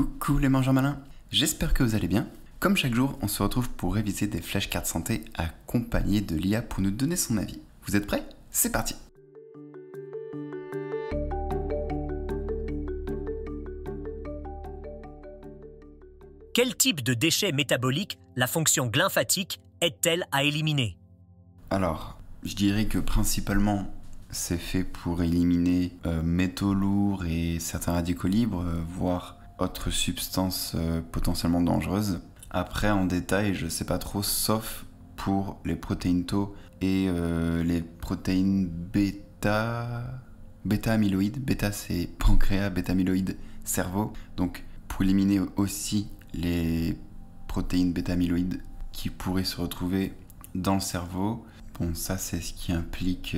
Coucou les mangeurs malins, j'espère que vous allez bien. Comme chaque jour, on se retrouve pour réviser des flashcards santé accompagnées de l'IA pour nous donner son avis. Vous êtes prêts? C'est parti Quel type de déchets métaboliques la fonction glymphatique aide-t-elle à éliminer? Alors, je dirais que principalement c'est fait pour éliminer euh, métaux lourds et certains radicaux libres, euh, voire autres substances euh, potentiellement dangereuses. Après, en détail, je sais pas trop, sauf pour les protéines tau et les protéines bêta. bêta-amyloïdes. Bêta, c'est pancréas, bêta-amyloïde, cerveau. Donc, pour éliminer aussi les protéines bêta-amyloïdes qui pourraient se retrouver dans le cerveau. Bon, ça, c'est ce qui implique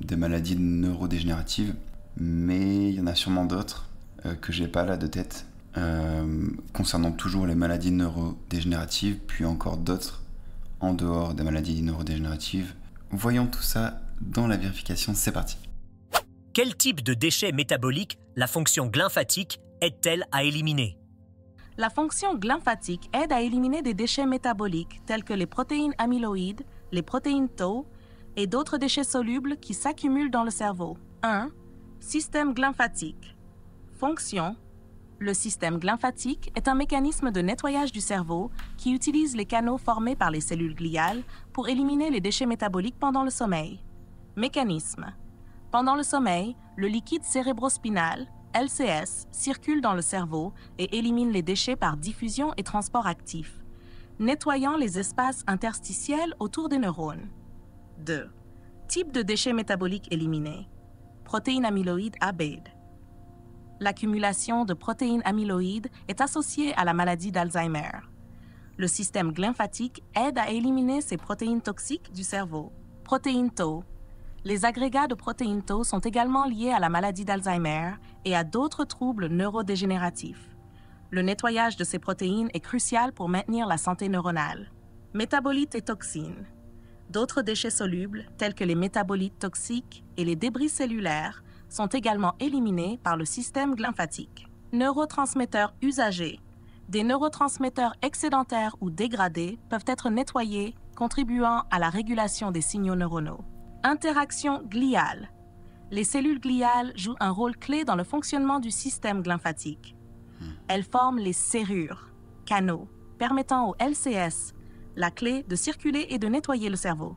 des maladies neurodégénératives, mais il y en a sûrement d'autres euh, que j'ai pas là de tête. Euh, concernant toujours les maladies neurodégénératives, puis encore d'autres en dehors des maladies neurodégénératives. Voyons tout ça dans la vérification, c'est parti. Quel type de déchets métaboliques la fonction glymphatique aide-t-elle à éliminer? La fonction glymphatique aide à éliminer des déchets métaboliques tels que les protéines amyloïdes, les protéines tau et d'autres déchets solubles qui s'accumulent dans le cerveau. 1. Système glymphatique. Fonction. Le système glymphatique est un mécanisme de nettoyage du cerveau qui utilise les canaux formés par les cellules gliales pour éliminer les déchets métaboliques pendant le sommeil. Mécanisme. Pendant le sommeil, le liquide cérébrospinal, LCS, circule dans le cerveau et élimine les déchets par diffusion et transport actif, nettoyant les espaces interstitiels autour des neurones. 2. Type de déchets métaboliques éliminés. Protéines amyloïdes ABAID. L'accumulation de protéines amyloïdes est associée à la maladie d'Alzheimer. Le système glymphatique aide à éliminer ces protéines toxiques du cerveau. Protéines tau. Les agrégats de protéines tau sont également liés à la maladie d'Alzheimer et à d'autres troubles neurodégénératifs. Le nettoyage de ces protéines est crucial pour maintenir la santé neuronale. Métabolites et toxines. D'autres déchets solubles, tels que les métabolites toxiques et les débris cellulaires, sont également éliminés par le système glymphatique. Neurotransmetteurs usagés. Des neurotransmetteurs excédentaires ou dégradés peuvent être nettoyés, contribuant à la régulation des signaux neuronaux. Interaction gliale. Les cellules gliales jouent un rôle clé dans le fonctionnement du système glymphatique. Elles forment les serrures, canaux, permettant au LCS la clé de circuler et de nettoyer le cerveau.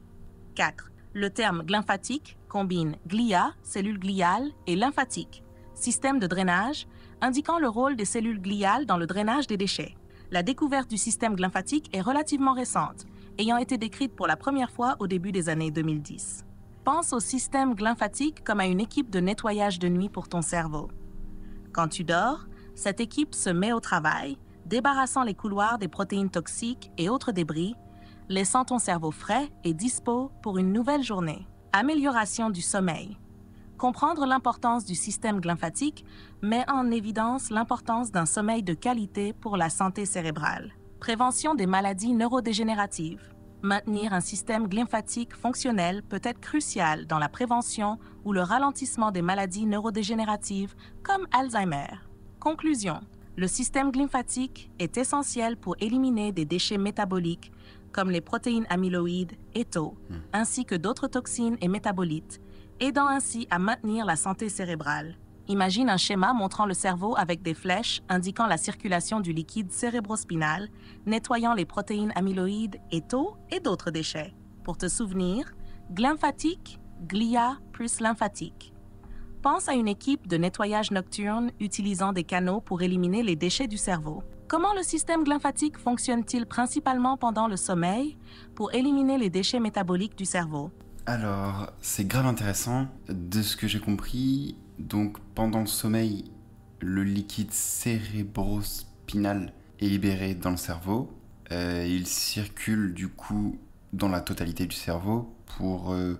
4. Le terme glymphatique combine glia, cellules gliales, et lymphatique, système de drainage, indiquant le rôle des cellules gliales dans le drainage des déchets. La découverte du système glymphatique est relativement récente, ayant été décrite pour la première fois au début des années 2010. Pense au système glymphatique comme à une équipe de nettoyage de nuit pour ton cerveau. Quand tu dors, cette équipe se met au travail débarrassant les couloirs des protéines toxiques et autres débris, laissant ton cerveau frais et dispo pour une nouvelle journée. Amélioration du sommeil. Comprendre l'importance du système glymphatique met en évidence l'importance d'un sommeil de qualité pour la santé cérébrale. Prévention des maladies neurodégénératives. Maintenir un système glymphatique fonctionnel peut être crucial dans la prévention ou le ralentissement des maladies neurodégénératives comme Alzheimer. Conclusion. Le système glymphatique est essentiel pour éliminer des déchets métaboliques comme les protéines amyloïdes et tau, hmm. ainsi que d'autres toxines et métabolites, aidant ainsi à maintenir la santé cérébrale. Imagine un schéma montrant le cerveau avec des flèches indiquant la circulation du liquide cérébrospinal, nettoyant les protéines amyloïdes et tau et d'autres déchets. Pour te souvenir, glymphatique, glia plus lymphatique. Pense à une équipe de nettoyage nocturne utilisant des canaux pour éliminer les déchets du cerveau. Comment le système glymphatique fonctionne-t-il principalement pendant le sommeil pour éliminer les déchets métaboliques du cerveau? Alors, c'est grave intéressant. De ce que j'ai compris, donc pendant le sommeil, le liquide cérébrospinal est libéré dans le cerveau. Euh, il circule du coup dans la totalité du cerveau pour, euh,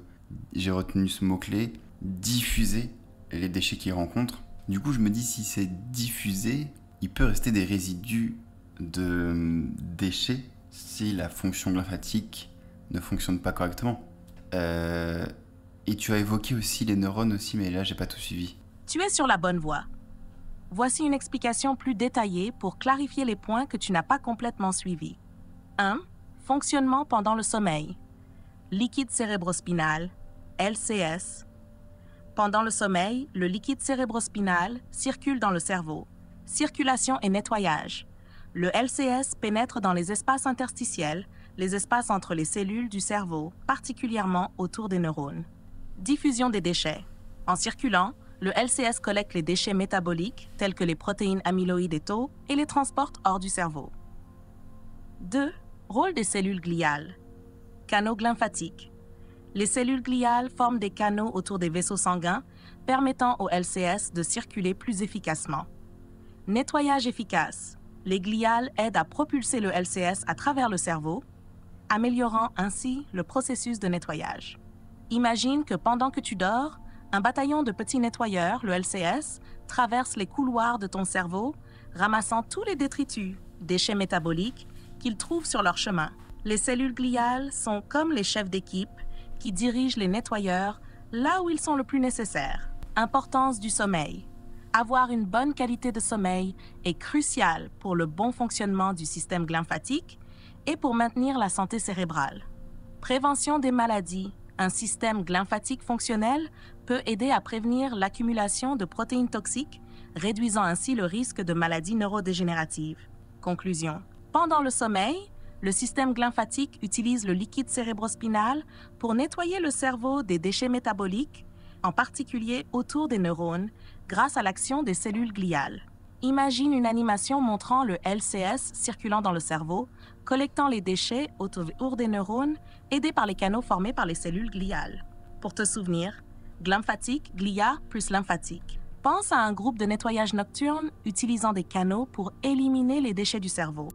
j'ai retenu ce mot-clé, diffuser les déchets qu'il rencontre. Du coup, je me dis si c'est diffusé, il peut rester des résidus de déchets si la fonction glymphatique ne fonctionne pas correctement. Euh, et tu as évoqué aussi les neurones aussi, mais là, j'ai pas tout suivi. Tu es sur la bonne voie. Voici une explication plus détaillée pour clarifier les points que tu n'as pas complètement suivis. 1. Fonctionnement pendant le sommeil. Liquide cérébrospinal, LCS. Pendant le sommeil, le liquide cérébrospinal circule dans le cerveau. Circulation et nettoyage. Le LCS pénètre dans les espaces interstitiels, les espaces entre les cellules du cerveau, particulièrement autour des neurones. Diffusion des déchets. En circulant, le LCS collecte les déchets métaboliques, tels que les protéines amyloïdes et tau, et les transporte hors du cerveau. 2. Rôle des cellules gliales. Canaux lymphatiques. Les cellules gliales forment des canaux autour des vaisseaux sanguins, permettant au LCS de circuler plus efficacement. Nettoyage efficace. Les gliales aident à propulser le LCS à travers le cerveau, améliorant ainsi le processus de nettoyage. Imagine que pendant que tu dors, un bataillon de petits nettoyeurs, le LCS, traverse les couloirs de ton cerveau, ramassant tous les détritus, déchets métaboliques, qu'ils trouvent sur leur chemin. Les cellules gliales sont comme les chefs d'équipe qui dirigent les nettoyeurs là où ils sont le plus nécessaires. Importance du sommeil. Avoir une bonne qualité de sommeil est crucial pour le bon fonctionnement du système lymphatique et pour maintenir la santé cérébrale. Prévention des maladies. Un système lymphatique fonctionnel peut aider à prévenir l'accumulation de protéines toxiques, réduisant ainsi le risque de maladies neurodégénératives. Conclusion. Pendant le sommeil, le système lymphatique utilise le liquide cérébrospinal pour nettoyer le cerveau des déchets métaboliques, en particulier autour des neurones, grâce à l'action des cellules gliales. Imagine une animation montrant le LCS circulant dans le cerveau, collectant les déchets autour des neurones, aidés par les canaux formés par les cellules gliales. Pour te souvenir, glymphatique, glia plus lymphatique. Pense à un groupe de nettoyage nocturne utilisant des canaux pour éliminer les déchets du cerveau.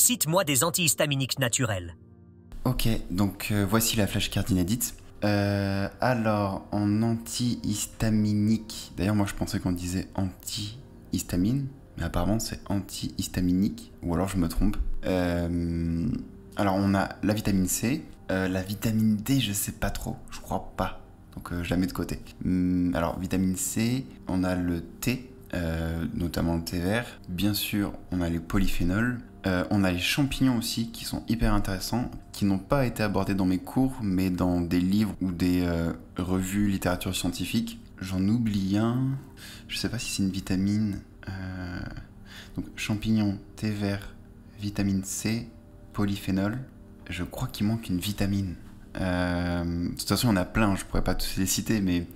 Cite-moi des antihistaminiques naturels. Ok, donc euh, voici la flashcard inédite. Euh, alors, en antihistaminique, d'ailleurs moi je pensais qu'on disait antihistamine, mais apparemment c'est antihistaminique, ou alors je me trompe. Euh, alors on a la vitamine C, la vitamine D je sais pas trop, je crois pas, donc je la mets de côté. Hum, alors vitamine C, on a le thé, notamment le thé vert, bien sûr on a les polyphénols, euh, on a les champignons aussi qui sont hyper intéressants, qui n'ont pas été abordés dans mes cours, mais dans des livres ou des euh, revues littérature scientifique. J'en oublie un, je sais pas si c'est une vitamine. Euh, donc champignons, thé vert, vitamine C, polyphénol. Je crois qu'il manque une vitamine. de toute façon, on a plein, je pourrais pas tous les citer, mais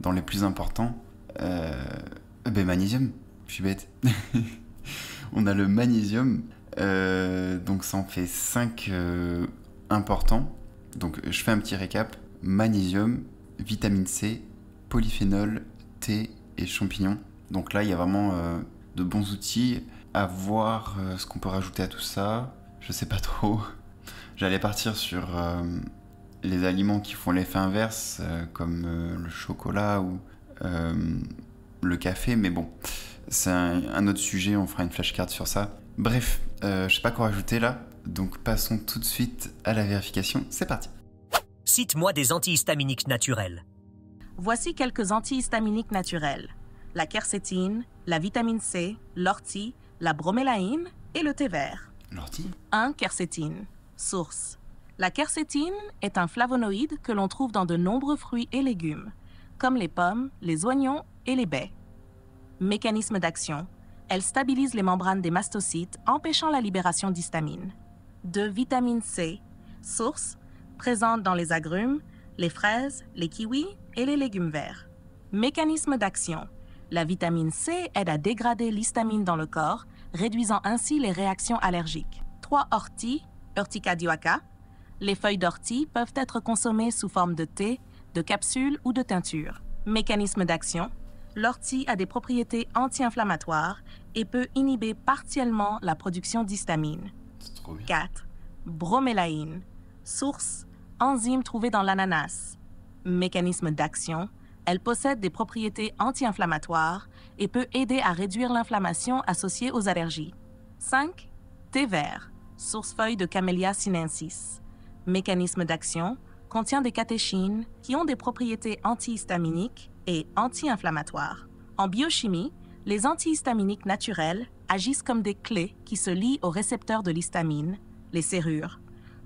dans les plus importants, ben magnésium. Je suis bête. on a le magnésium. Euh, donc ça en fait 5 euh, importants. Donc je fais un petit récap. Magnésium, vitamine C, polyphénol, thé et champignons. Donc là, il y a vraiment euh, de bons outils à voir ce qu'on peut rajouter à tout ça. Je sais pas trop. J'allais partir sur les aliments qui font l'effet inverse, comme le chocolat ou le café, mais bon, c'est un, un, autre sujet, on fera une flashcard sur ça. Bref, euh, je sais pas quoi rajouter là, donc passons tout de suite à la vérification. C'est parti. Cite-moi des antihistaminiques naturels. Voici quelques antihistaminiques naturels la quercétine, la vitamine C, l'ortie, la bromélaïne et le thé vert. L'ortie 1. Quercétine. Source. La quercétine est un flavonoïde que l'on trouve dans de nombreux fruits et légumes, comme les pommes, les oignons et les baies. Mécanisme d'action. Elle stabilise les membranes des mastocytes, empêchant la libération d'histamine. De vitamine C, source, présente dans les agrumes, les fraises, les kiwis et les légumes verts. Mécanisme d'action. La vitamine C aide à dégrader l'histamine dans le corps, réduisant ainsi les réactions allergiques. 3 orties, Urtica dioica. Les feuilles d'ortie peuvent être consommées sous forme de thé, de capsules ou de teinture. Mécanisme d'action l'ortie a des propriétés anti-inflammatoires et peut inhiber partiellement la production d'histamine. 4. Bromélaïne. Source enzyme trouvée dans l'ananas. Mécanisme d'action elle possède des propriétés anti-inflammatoires et peut aider à réduire l'inflammation associée aux allergies. 5. Thé vert. Source feuille de Camellia sinensis. Mécanisme d'action contient des catéchines qui ont des propriétés antihistaminiques et anti-inflammatoires. En biochimie, Les antihistaminiques naturels agissent comme des clés qui se lient aux récepteurs de l'histamine, les serrures,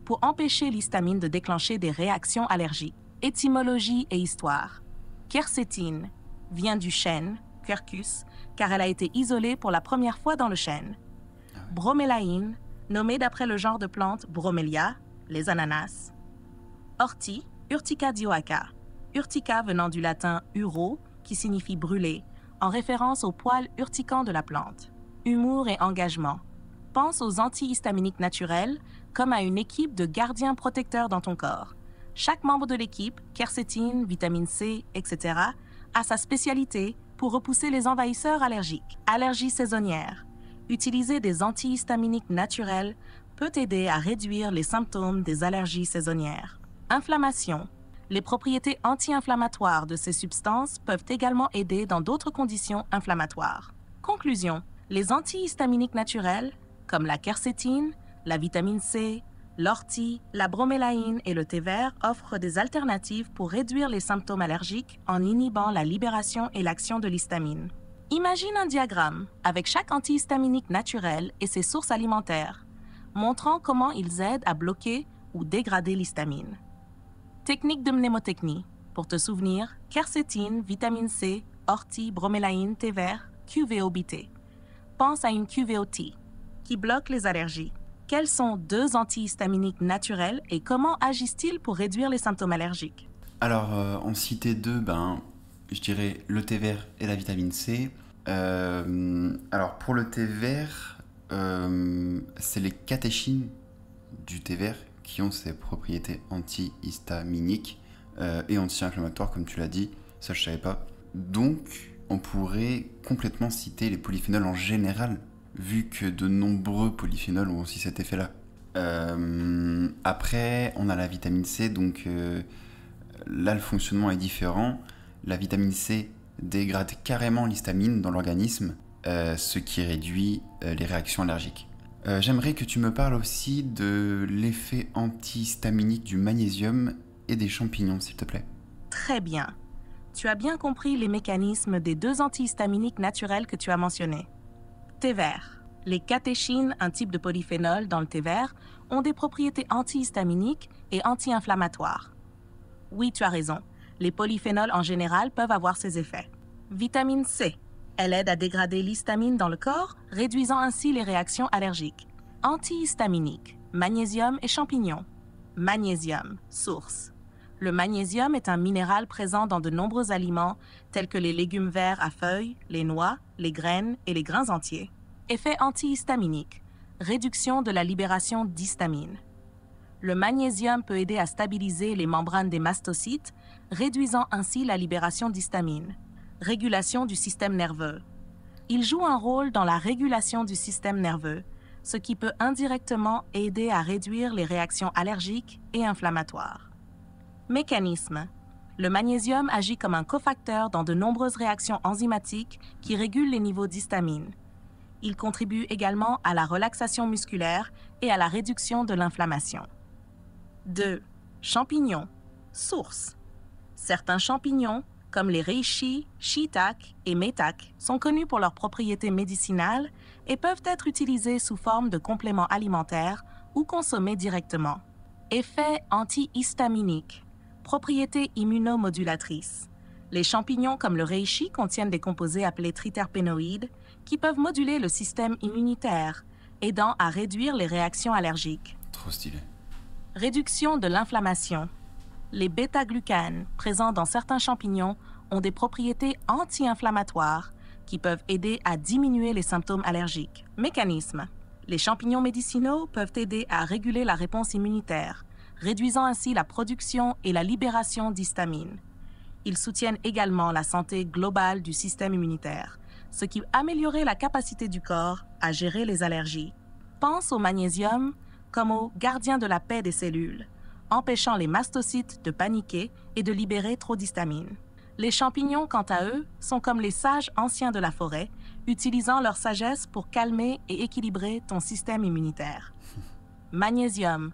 pour empêcher l'histamine de déclencher des réactions allergiques. Étymologie et histoire. Quercétine vient du chêne, quercus, car elle a été isolée pour la première fois dans le chêne. Bromélaïne, nommée d'après le genre de plante Bromelia, les ananas. Ortie, Urtica dioica. Urtica venant du latin uro, qui signifie brûler, en référence au poil urticant de la plante. Humour et engagement. Pense aux antihistaminiques naturels comme à une équipe de gardiens protecteurs dans ton corps. Chaque membre de l'équipe, quercétine, vitamine C, etc., a sa spécialité pour repousser les envahisseurs allergiques. Allergie saisonnière. Utiliser des antihistaminiques naturels peut aider à réduire les symptômes des allergies saisonnières. Inflammation. Les propriétés anti-inflammatoires de ces substances peuvent également aider dans d'autres conditions inflammatoires. Conclusion. Les antihistaminiques naturels, comme la quercétine, la vitamine C, l'ortie, la bromélaïne et le thé vert offrent des alternatives pour réduire les symptômes allergiques en inhibant la libération et l'action de l'histamine. Imagine un diagramme avec chaque antihistaminique naturel et ses sources alimentaires, montrant comment ils aident à bloquer ou dégrader l'histamine. Technique de mnémotechnie. Pour te souvenir, quercétine, vitamine C, ortie, bromélaïne, thé vert, QVOBT. Pense à une QVOT qui bloque les allergies. Quels sont deux antihistaminiques naturels et comment agissent-ils pour réduire les symptômes allergiques? Alors, euh, en cité deux, ben, je dirais le thé vert et la vitamine C. Euh, alors, pour le thé vert, euh, c'est les catéchines du thé vert qui ont ces propriétés antihistaminiques euh, et anti-inflammatoires, comme tu l'as dit. Ça, je savais pas. Donc, on pourrait complètement citer les polyphénols en général, vu que de nombreux polyphénols ont aussi cet effet-là. Euh, après, on a la vitamine C, donc euh, là, le fonctionnement est différent. La vitamine C dégrade carrément l'histamine dans l'organisme, ce qui réduit les réactions allergiques. Euh, j'aimerais que tu me parles aussi de l'effet antihistaminique du magnésium et des champignons, s'il te plaît. Très bien. Tu as bien compris les mécanismes des deux antihistaminiques naturels que tu as mentionnés. Thé vert. Les catéchines, un type de polyphénol dans le thé vert, ont des propriétés antihistaminiques et anti-inflammatoires. Oui, tu as raison. Les polyphénols en général peuvent avoir ces effets. Vitamine C. Elle aide à dégrader l'histamine dans le corps, réduisant ainsi les réactions allergiques. Antihistaminique, magnésium et champignons. Magnésium, source. Le magnésium est un minéral présent dans de nombreux aliments tels que les légumes verts à feuilles, les noix, les graines et les grains entiers. Effet antihistaminique, réduction de la libération d'histamine. Le magnésium peut aider à stabiliser les membranes des mastocytes, réduisant ainsi la libération d'histamine régulation du système nerveux. Il joue un rôle dans la régulation du système nerveux, ce qui peut indirectement aider à réduire les réactions allergiques et inflammatoires. Mécanisme. Le magnésium agit comme un cofacteur dans de nombreuses réactions enzymatiques qui régulent les niveaux d'histamine. Il contribue également à la relaxation musculaire et à la réduction de l'inflammation. 2. Champignons. Source. Certains champignons, comme les reishi, shiitake et metak, sont connus pour leurs propriétés médicinales et peuvent être utilisés sous forme de compléments alimentaires ou consommés directement. Effet antihistaminique. Propriétés immunomodulatrices. Les champignons comme le reishi contiennent des composés appelés triterpénoïdes qui peuvent moduler le système immunitaire, aidant à réduire les réactions allergiques. Trop stylé. Réduction de l'inflammation les bêta-glucanes présents dans certains champignons ont des propriétés anti-inflammatoires qui peuvent aider à diminuer les symptômes allergiques. Mécanisme. Les champignons médicinaux peuvent aider à réguler la réponse immunitaire, réduisant ainsi la production et la libération d'histamine. Ils soutiennent également la santé globale du système immunitaire, ce qui améliorerait la capacité du corps à gérer les allergies. Pense au magnésium comme au gardien de la paix des cellules empêchant les mastocytes de paniquer et de libérer trop d'histamine. Les champignons, quant à eux, sont comme les sages anciens de la forêt, utilisant leur sagesse pour calmer et équilibrer ton système immunitaire. Magnésium,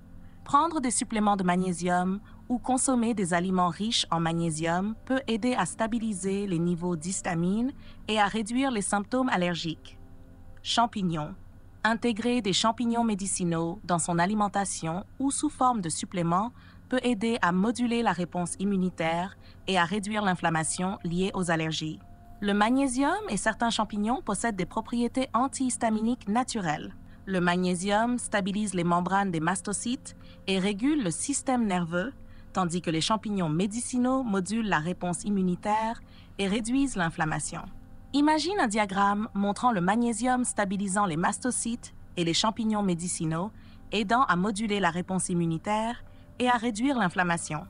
Prendre des suppléments de magnésium ou consommer des aliments riches en magnésium peut aider à stabiliser les niveaux d'histamine et à réduire les symptômes allergiques. Champignons. Intégrer des champignons médicinaux dans son alimentation ou sous forme de suppléments peut aider à moduler la réponse immunitaire et à réduire l'inflammation liée aux allergies. Le magnésium et certains champignons possèdent des propriétés antihistaminiques naturelles. Le magnésium stabilise les membranes des mastocytes et régule le système nerveux, tandis que les champignons médicinaux modulent la réponse immunitaire et réduisent l'inflammation. Imagine un diagramme montrant le magnésium stabilisant les mastocytes et les champignons médicinaux, aidant à moduler la réponse immunitaire et à réduire l'inflammation.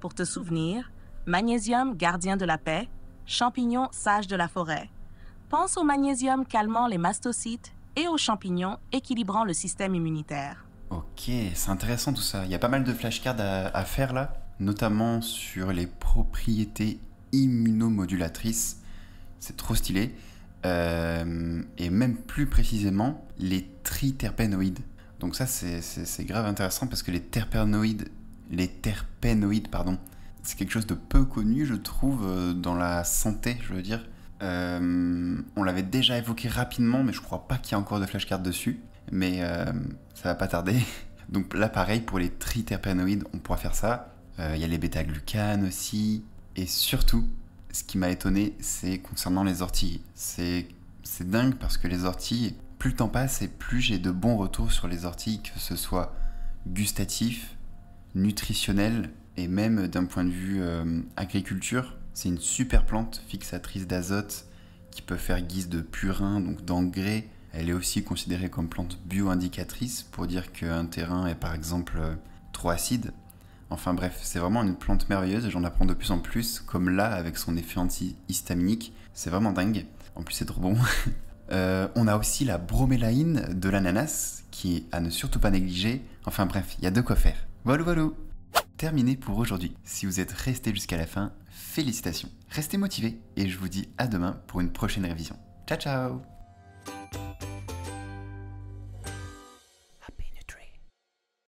Pour te souvenir, magnésium gardien de la paix, champignon sage de la forêt. Pense au magnésium calmant les mastocytes et aux champignons équilibrant le système immunitaire. Ok, c'est intéressant tout ça. Il y a pas mal de flashcards à, faire là, notamment sur les propriétés immunomodulatrices. C'est trop stylé. Euh, et même plus précisément, les triterpénoïdes. Donc ça, c'est- grave intéressant parce que les terpénoïdes, les terpénoïdes, pardon, c'est quelque chose de peu connu, je trouve, euh, dans la santé, je veux dire. Euh, on l'avait déjà évoqué rapidement, mais je crois pas qu'il y a encore de flashcards dessus. Mais euh, ça va pas tarder. Donc là, pareil, pour les triterpénoïdes, on pourra faire ça. Il y a les bêta-glucanes aussi. Et surtout, ce qui m'a étonné, c'est concernant les orties. C'est dingue parce que les orties, plus le temps passe et plus j'ai de bons retours sur les orties, que ce soit gustatif, nutritionnel et même d'un point de vue euh, agriculture. C'est une super plante fixatrice d'azote qui peut faire guise de purin, donc d'engrais. Elle est aussi considérée comme plante bio-indicatrice pour dire qu'un terrain est par exemple euh, trop acide. Enfin bref, c'est vraiment une plante merveilleuse et j'en apprends de plus en plus, comme là avec son effet anti-histaminique. C'est vraiment dingue. En plus, c'est trop bon. Euh, on a aussi la bromélaïne de l'ananas, qui est à ne surtout pas négliger. Enfin bref, il y a de quoi faire. Voilà, voilà. Terminé pour aujourd'hui. Si vous êtes resté jusqu'à la fin, félicitations. Restez motivés et je vous dis à demain pour une prochaine révision. Ciao ciao